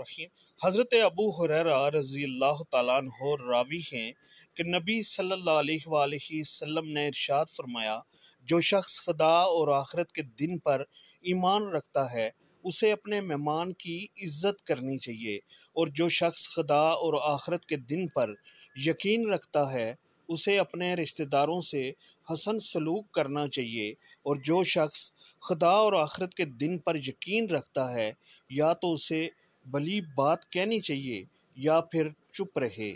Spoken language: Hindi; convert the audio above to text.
रहीम। हज़रत अबू हुरैरा रज़ी अल्लाह तहो रावी हैं कि नबी सल्लल्लाहु अलैहि वसल्लम ने इरशाद फरमाया, जो शख्स खुदा और आखरत के दिन पर ईमान रखता है, उसे अपने मेहमान की इज़्ज़त करनी चाहिए। और जो शख्स खुदा और आखरत के दिन पर यकीन रखता है, उसे अपने रिश्तेदारों से हसन सलूक करना चाहिए। और जो शख्स खुदा और आखरत के दिन पर यकीन रखता है, या तो उसे भली बात कहनी चाहिए या फिर चुप रहे।